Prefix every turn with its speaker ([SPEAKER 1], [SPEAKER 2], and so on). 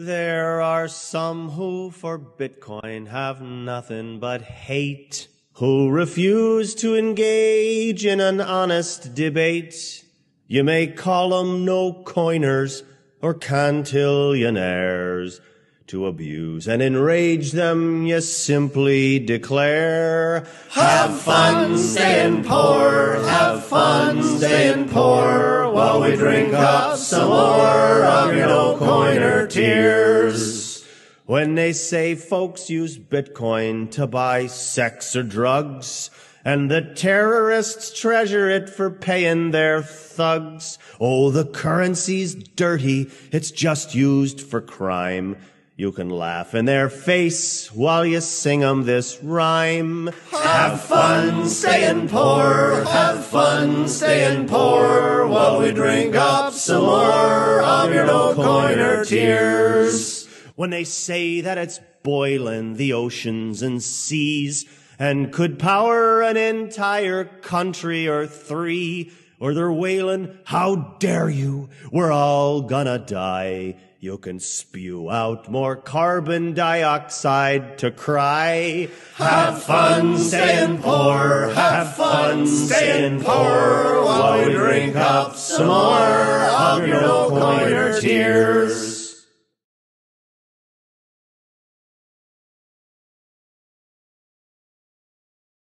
[SPEAKER 1] There are some who for Bitcoin have nothing but hate, who refuse to engage in an honest debate. You may call 'em no coiners or cantillionaires. To abuse and enrage them, you simply declare,
[SPEAKER 2] Have fun staying poor, have fun we drink up some more of your no coiner tears.
[SPEAKER 1] When they say folks use Bitcoin to buy sex or drugs, and the terrorists treasure it for paying their thugs. Oh, the currency's dirty. It's just used for crime. You can laugh in their face while you sing 'em this rhyme.
[SPEAKER 2] Have fun staying poor, have fun staying poor, while we drink up some more of your no coiner tears.
[SPEAKER 1] When they say that it's boiling the oceans and seas and could power an entire country or three, or they're wailing, how dare you? We're all gonna die. You can spew out more carbon dioxide to cry.
[SPEAKER 2] Have fun staying poor, have fun staying poor, while we drink up some more of your no coiner tears.